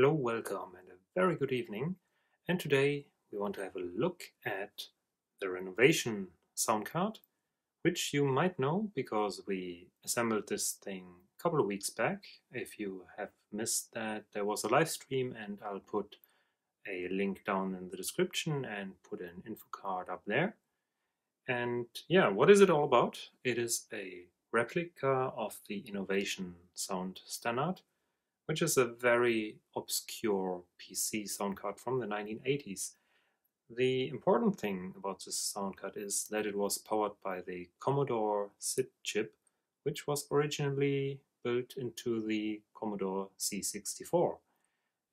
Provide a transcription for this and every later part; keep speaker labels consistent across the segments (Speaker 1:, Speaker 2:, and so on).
Speaker 1: Hello, welcome, and a very good evening. And today we want to have a look at the renovation sound card, which you might know because we assembled this thing a couple of weeks back. If you have missed that, there was a live stream, and I'll put a link down in the description and put an info card up there. And yeah, what is it all about? It is a replica of the Innovation Sound Standard which is a very obscure PC sound card from the 1980s. The important thing about this sound card is that it was powered by the Commodore SID chip, which was originally built into the Commodore C64.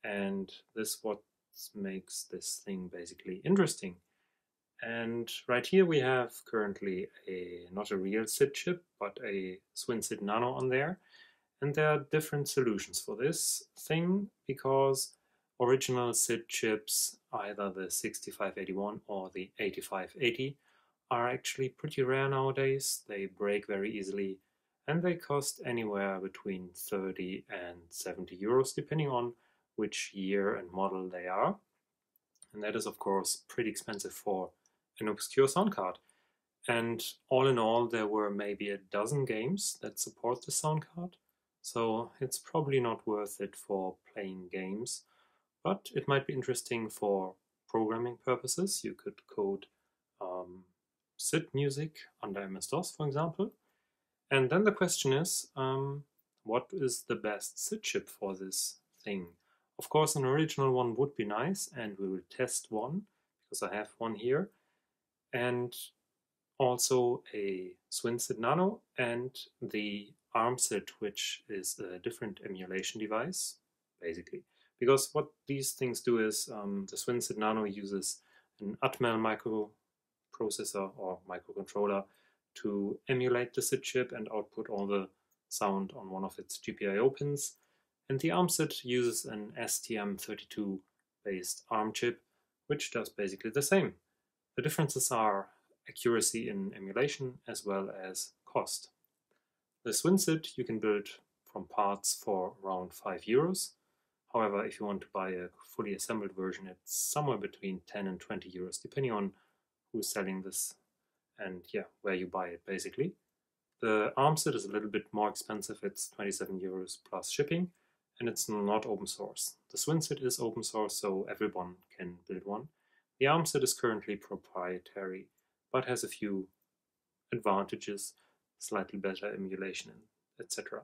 Speaker 1: And this what makes this thing basically interesting. And right here we have currently a not a real SID chip, but a SwinSID Nano on there. And there are different solutions for this thing because original SID chips, either the 6581 or the 8580, are actually pretty rare nowadays. They break very easily and they cost anywhere between 30 and 70 euros depending on which year and model they are. And that is of course pretty expensive for an obscure sound card. And all in all, there were maybe a dozen games that support the sound card. So it's probably not worth it for playing games, but it might be interesting for programming purposes. You could code um, SID music under MS-DOS, for example. And then the question is, um, what is the best SID chip for this thing? Of course, an original one would be nice, and we will test one, because I have one here. And also a SwinSID Nano and the ARMSID, which is a different emulation device, basically. Because what these things do is um, the SwinSID Nano uses an Atmel microprocessor or microcontroller to emulate the SID chip and output all the sound on one of its GPIO pins. And the ARMSID uses an STM32 based ARM chip, which does basically the same. The differences are accuracy in emulation as well as cost. The SwinSID you can build from parts for around 5 euros. However, if you want to buy a fully assembled version, it's somewhere between 10 and 20 euros, depending on who's selling this and yeah, where you buy it basically. The ARMSID is a little bit more expensive, it's 27 euros plus shipping, and it's not open source. The SwinSID is open source, so everyone can build one. The ARMSID is currently proprietary, but has a few advantages slightly better emulation, etc.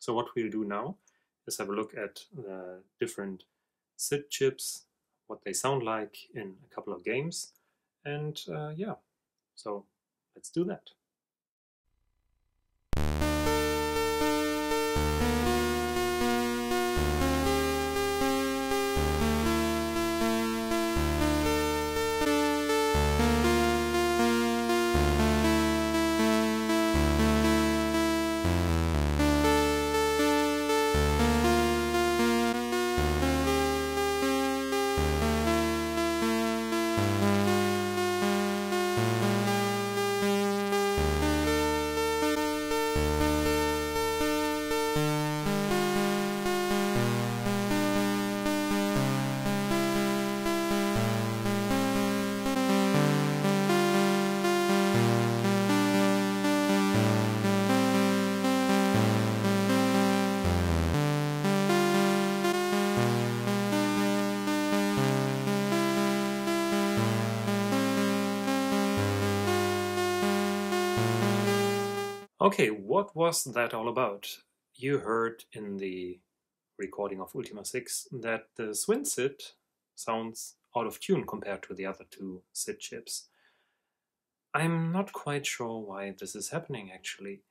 Speaker 1: So what we'll do now is have a look at the different SID chips, what they sound like in a couple of games, and uh, yeah, so let's do that. Okay, what was that all about? You heard in the recording of Ultima 6 that the SwinSID sounds out of tune compared to the other two SID chips. I'm not quite sure why this is happening actually.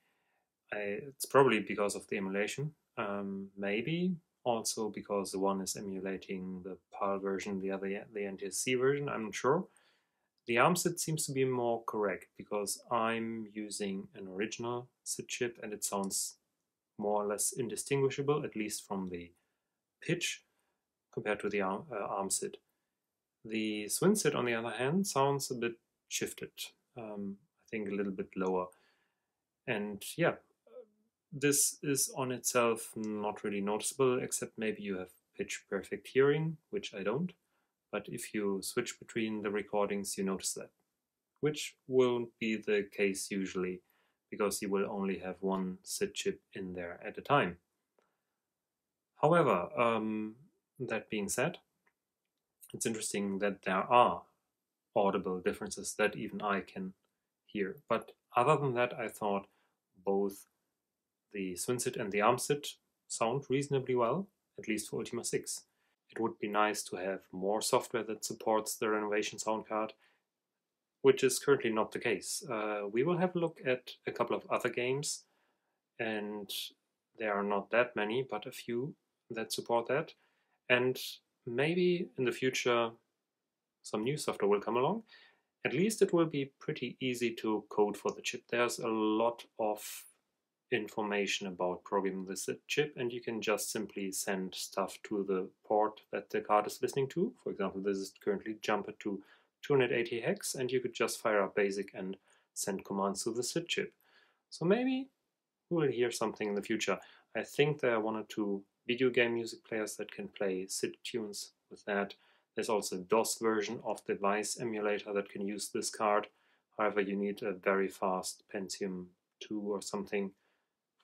Speaker 1: I, it's probably because of the emulation, um, maybe also because the one is emulating the PAL version, the other the NTSC version, I'm not sure. The ARMSID seems to be more correct because I'm using an original SID chip and it sounds more or less indistinguishable, at least from the pitch, compared to the ARM, uh, ARMSID. The SwinSID, on the other hand, sounds a bit shifted, um, I think a little bit lower. And yeah, this is on itself not really noticeable, except maybe you have pitch perfect hearing, which I don't, but if you switch between the recordings, you notice that, which won't be the case usually, because you will only have one SID chip in there at a time. However, um, that being said, it's interesting that there are audible differences that even I can hear. But other than that, I thought both the SwinSID and the ARMSID sound reasonably well, at least for Ultima 6. It would be nice to have more software that supports the renovation sound card, which is currently not the case. Uh, we will have a look at a couple of other games, and there are not that many, but a few that support that. And maybe in the future some new software will come along. At least it will be pretty easy to code for the chip. There's a lot of information about programming the chip and you can just simply send stuff to the port that the card is listening to. For example, this is currently jumper to 280 hex and you could just fire up BASIC and send commands to the SID chip. So maybe we will hear something in the future. I think there are one or two video game music players that can play SID tunes with that. There's also a DOS version of the Vice emulator that can use this card. However, you need a very fast Pentium 2 or something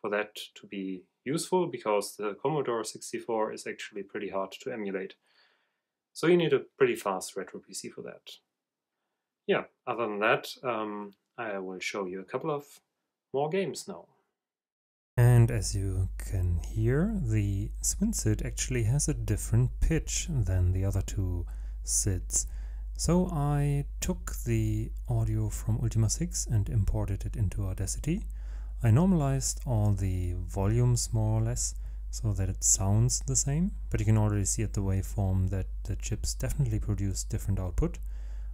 Speaker 1: for that to be useful because the Commodore 64 is actually pretty hard to emulate. So you need a pretty fast retro PC for that. Yeah, other than that, um, I will show you a couple of more games now.
Speaker 2: And as you can hear, the SwinSID actually has a different pitch than the other two SIDs. So I took the audio from Ultima 6 and imported it into Audacity. I normalized all the volumes more or less so that it sounds the same, but you can already see at the waveform that the chips definitely produce different output.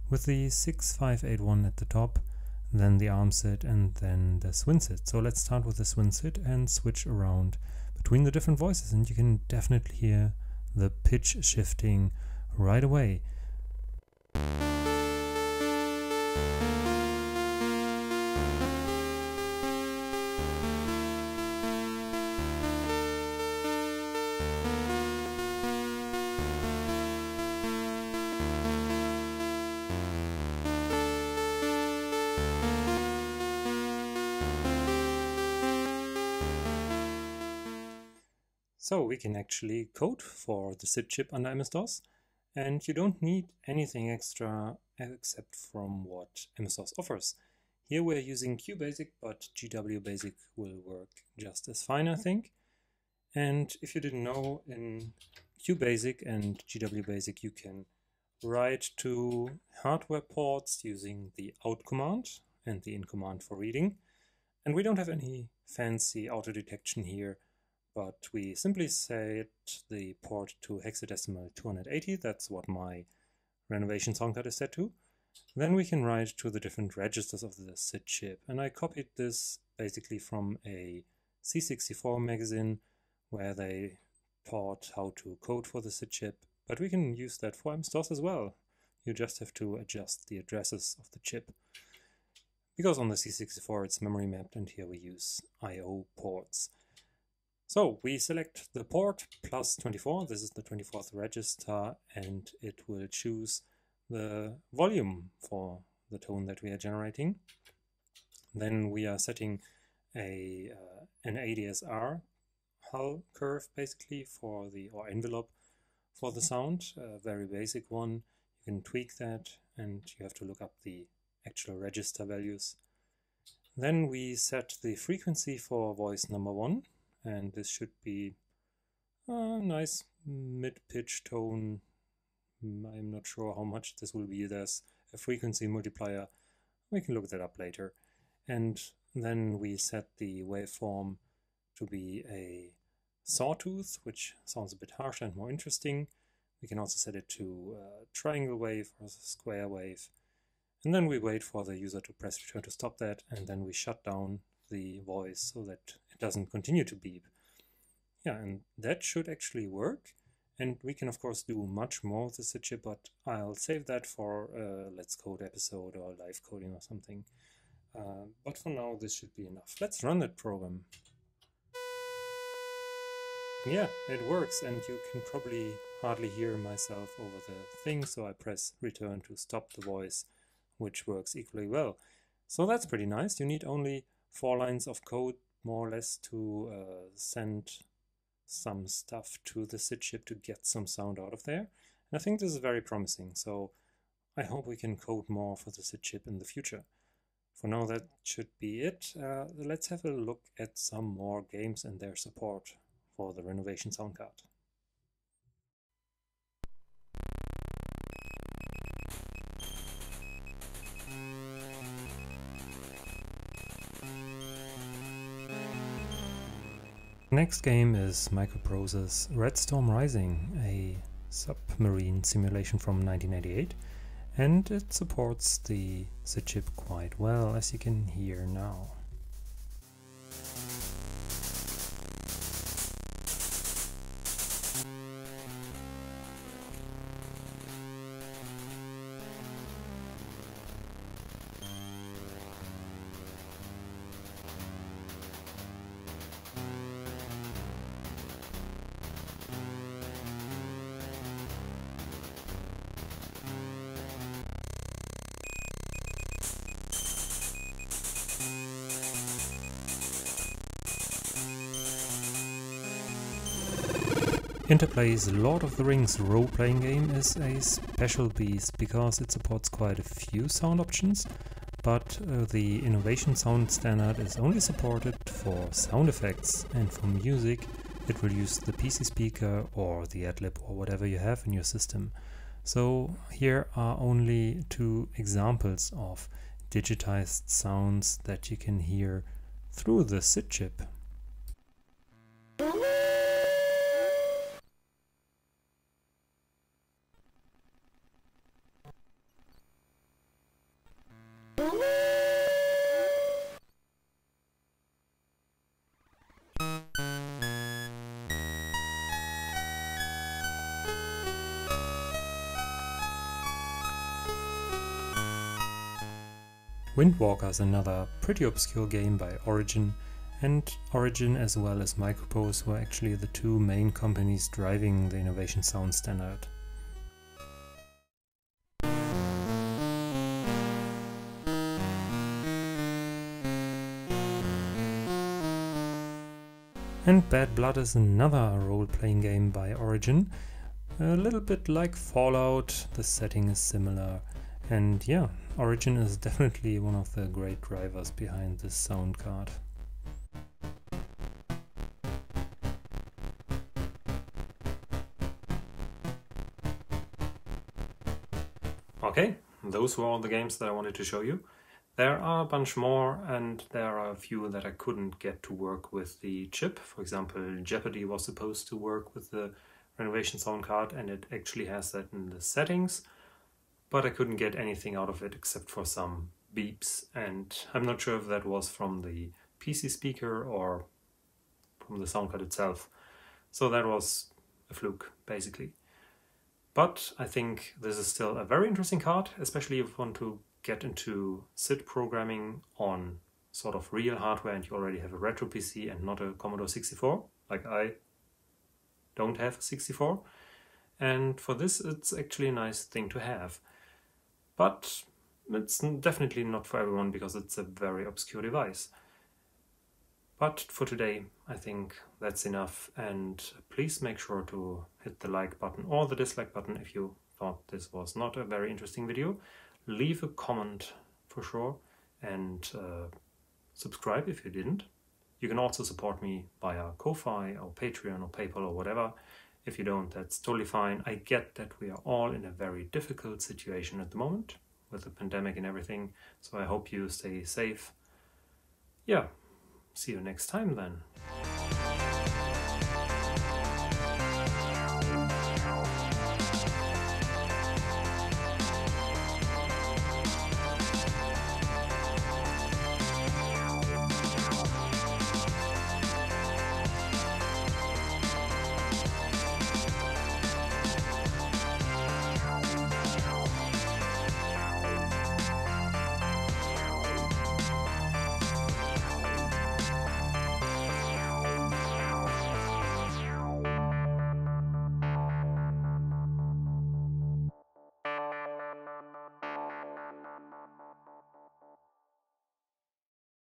Speaker 2: With the 6581 at the top, then the ARMSID, and then the SwinSID. So let's start with the SwinSID and switch around between the different voices and you can definitely hear the pitch shifting right away. So we can actually code for the SID chip under MS-DOS and you don't need anything extra except from what MS-DOS offers. Here we're using QBasic, but GW Basic will work just as fine, I think. And if you didn't know, in QBasic and GW Basic you can write to hardware ports using the out command and the in command for reading. And we don't have any fancy auto detection here but we simply set the port to hexadecimal 280. That's what my renovation card is set to. Then we can write to the different registers of the SID chip. And I copied this basically from a C64 magazine where they taught how to code for the SID chip. But we can use that for MS-DOS as well. You just have to adjust the addresses of the chip. Because on the C64 it's memory mapped and here we use I.O. ports. So we select the port plus 24, this is the 24th register, and it will choose the volume for the tone that we are generating. Then we are setting a uh, an ADSR hull curve basically for the or envelope for the sound, a very basic one. You can tweak that and you have to look up the actual register values. Then we set the frequency for voice number one and this should be a nice mid-pitch tone. I'm not sure how much this will be. There's a frequency multiplier. We can look that up later. And then we set the waveform to be a sawtooth, which sounds a bit harsher and more interesting. We can also set it to a triangle wave or a square wave. And then we wait for the user to press return to stop that, and then we shut down the voice so that doesn't continue to beep. Yeah, and that should actually work. And we can, of course, do much more with the chip, but I'll save that for a Let's Code episode or live coding or something. Uh, but for now, this should be enough. Let's run that program. Yeah, it works, and you can probably hardly hear myself over the thing, so I press return to stop the voice, which works equally well. So that's pretty nice. You need only four lines of code, more or less, to uh, send some stuff to the SID chip to get some sound out of there. And I think this is very promising, so I hope we can code more for the SID chip in the future. For now, that should be it. Uh, let's have a look at some more games and their support for the Renovation sound card. Next game is Microprose's Red Storm Rising, a submarine simulation from 1988, and it supports the chip quite well, as you can hear now. Interplay's Lord of the Rings role-playing game is a special beast because it supports quite a few sound options, but uh, the Innovation Sound Standard is only supported for sound effects, and for music it will use the PC speaker or the AdLib or whatever you have in your system. So here are only two examples of digitized sounds that you can hear through the SID chip. Windwalker is another pretty obscure game by Origin, and Origin as well as Microprose were actually the two main companies driving the Innovation Sound standard. And Bad Blood is another role-playing game by Origin. A little bit like Fallout, the setting is similar. And yeah, Origin is definitely one of the great drivers behind this sound card.
Speaker 1: Okay, those were all the games that I wanted to show you. There are a bunch more and there are a few that I couldn't get to work with the chip. For example, Jeopardy was supposed to work with the renovation sound card and it actually has that in the settings but I couldn't get anything out of it except for some beeps and I'm not sure if that was from the PC speaker or from the sound card itself. So that was a fluke basically. But I think this is still a very interesting card, especially if you want to get into SID programming on sort of real hardware and you already have a retro PC and not a Commodore 64, like I don't have a 64. And for this, it's actually a nice thing to have. But it's definitely not for everyone because it's a very obscure device. But for today, I think that's enough. And please make sure to hit the like button or the dislike button if you thought this was not a very interesting video. Leave a comment for sure and uh, subscribe if you didn't. You can also support me via Ko-Fi or Patreon or PayPal or whatever. If you don't, that's totally fine. I get that we are all in a very difficult situation at the moment with the pandemic and everything, so I hope you stay safe. Yeah, see you next time then.